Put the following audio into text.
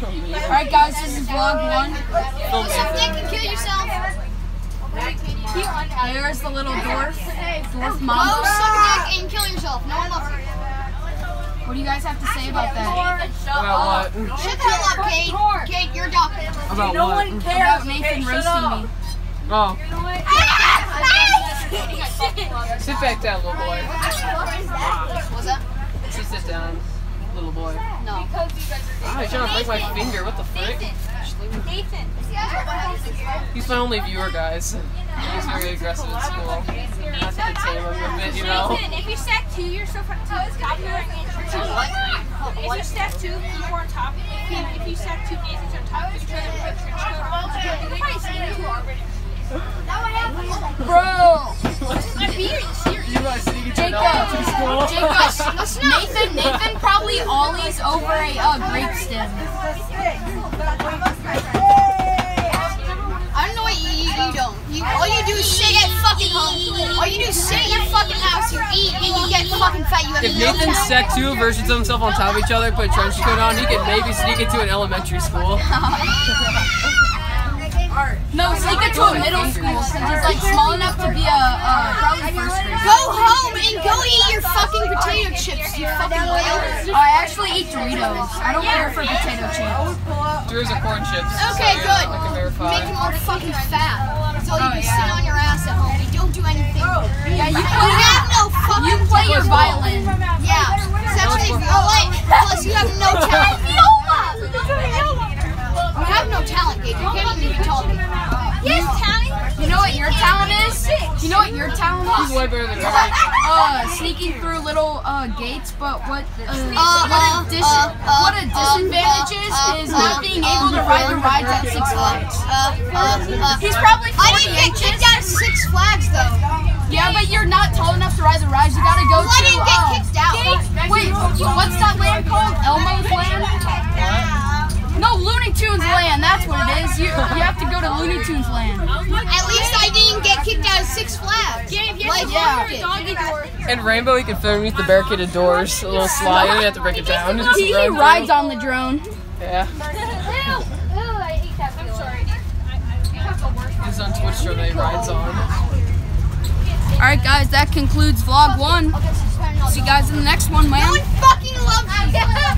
Alright guys, this is vlog one. Film Dick kill yourself. There's the little dwarf. Dwarf Go mom. suck a dick and kill yourself. No one loves you. What do you guys have to say about that? About what? Shut the hell up, Kate. Kate, you're a doctor. About what? About Nathan roasting me. Oh, sit back down, little boy. What's that? Just sit down, little boy. No. Oh, he's trying to break my finger. What the frick? He's my only viewer, guys. He's very aggressive at school. I have to tame him a bit, you know. Nathan, if you stack two, you're so far to top of your If you stack two, you are on top. If you, if you stack two Nathans on top, you're trying to put trench coat. You're probably seen it two already. Bro! Jacob! to school? Jacob! Nathan, Nathan probably ollies over a uh, grape stem. I don't know what you, you, you don't. You, all you do is sit at fucking home. All you do is sit in your fucking house, you eat, and you get fucking fat. You have If no Nathan talent. set two versions of himself on top of each other, put a trench coat on, he could maybe sneak into an elementary school. No, sneak into a middle school since he's like small enough to be a uh, probably first grade. Go home and go eat your fucking potato chips, you fucking whale. I actually eat Doritos. I don't care for potato chips. Doritos are corn chips. Okay, so, good. yeah, I. Make him more fucking fat. So you Oh, can yeah. sit on your ass at home. You don't do anything. Yeah, you You play, have no fucking you play your violin. Yeah. Except if oh, wait. Plus you have no talent. You have no talent, Gabe. You can't even be talking. Yes, talent. You know what your talent is? You know what your talent He's is? way better than Mike. Uh, sneaking through little uh gates. But what uh, Uh, what a uh, dis- uh, uh, what a disadvantage is uh, is uh, not being able to ride the rides at Six Flags. Uh, uh, uh, He's probably I 40 didn't get kicked out of Six Flags though. Yeah, but you're not tall enough to ride the rides. You gotta go Well, I didn't get kicked out. Wait, what's that land called? Elmo's Land? No, Looney Tunes Land. That's what it is. You you have to go to Looney Tunes Land. At least I didn't get kicked out of Six Flags. Like Yeah. yeah. Doggy door. And Rainbow, he can fit underneath the barricaded doors. A little slide, you have to break it down. Just He, he run through. rides on the drone. Yeah. I'm. He's on Twitch show that he rides on. All right, guys, that concludes vlog one. See you guys in the next one, man. No one fucking loves you.